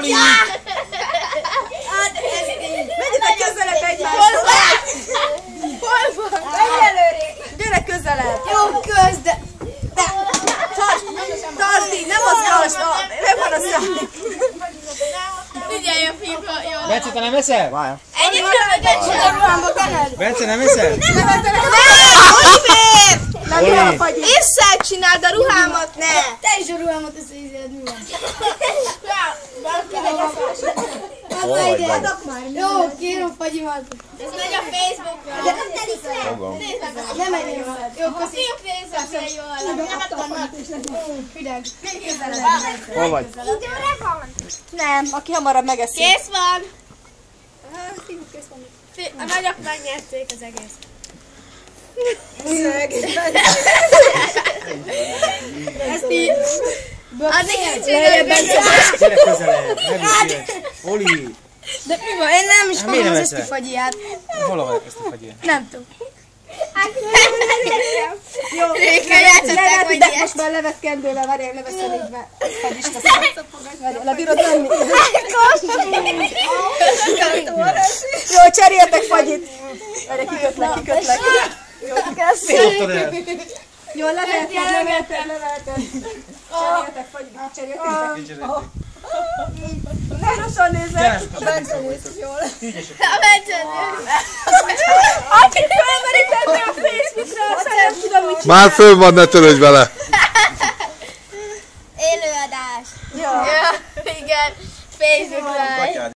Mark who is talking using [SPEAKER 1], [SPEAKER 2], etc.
[SPEAKER 1] Oli!
[SPEAKER 2] Hát ez így. Menjetek közelebb egymáshoz.
[SPEAKER 3] Hol van? Hol van?
[SPEAKER 2] Menj előre. Gyere közelebb.
[SPEAKER 3] Jó, közd!
[SPEAKER 2] Tartsd, tartsd így, nem mozgasd. Nem van a szám.
[SPEAKER 3] Figyelj a fiúka, jó.
[SPEAKER 1] Bence, te nem eszel? Várj.
[SPEAKER 3] Ennyit sem
[SPEAKER 2] kened.
[SPEAKER 1] Bence, nem eszel?
[SPEAKER 3] Oliver!
[SPEAKER 1] Oli!
[SPEAKER 2] Vagy
[SPEAKER 3] Észre csináld a ruhámat, ne!
[SPEAKER 4] Te is a ruhámat mi van?
[SPEAKER 1] Hol vagy, vagy?
[SPEAKER 4] Jó, kérem fagyimat.
[SPEAKER 3] Ez megy a Facebookra.
[SPEAKER 1] Fogom.
[SPEAKER 4] Nem ennyi van. Jó, köszi.
[SPEAKER 3] Fiúk nézzenek jól. Nem akarnak.
[SPEAKER 4] Hideg.
[SPEAKER 1] Hol vagy?
[SPEAKER 2] nem, aki hamarabb megeszi.
[SPEAKER 3] Kész van. Fi- A nagyok megnyerték az egész.
[SPEAKER 4] Ezt így.
[SPEAKER 3] Addig nincs idő.
[SPEAKER 1] Gyere közelebb, ne büszkélj. Oli!
[SPEAKER 4] De mi van? Én nem is
[SPEAKER 1] Hát
[SPEAKER 4] fogom
[SPEAKER 1] nem
[SPEAKER 4] az ezt a fagyját.
[SPEAKER 1] Hol van ezt a fagyja?
[SPEAKER 4] Nem tudom.
[SPEAKER 2] Jó,
[SPEAKER 3] Réka, játszatok,
[SPEAKER 2] levet,
[SPEAKER 3] vagy
[SPEAKER 2] de
[SPEAKER 3] ilyet.
[SPEAKER 2] most már levet kendőle, várjál, leveszem így be. Fadista Várjál, lebírod venni? Jó, cseréltek fagyit. Várjál, kikötlek, kikötlek. Jó, kezd.
[SPEAKER 1] Miért dobtad el?
[SPEAKER 2] Jó, levelted, levelted, levelted. Cseréltek nem rosszul nézek. A Bence néz jól.
[SPEAKER 3] A Bence
[SPEAKER 2] Aki nem tudom, mit csinál.
[SPEAKER 5] Már föl van, ne törődj vele. Élőadás. Ja. ja. Igen. Facebook live.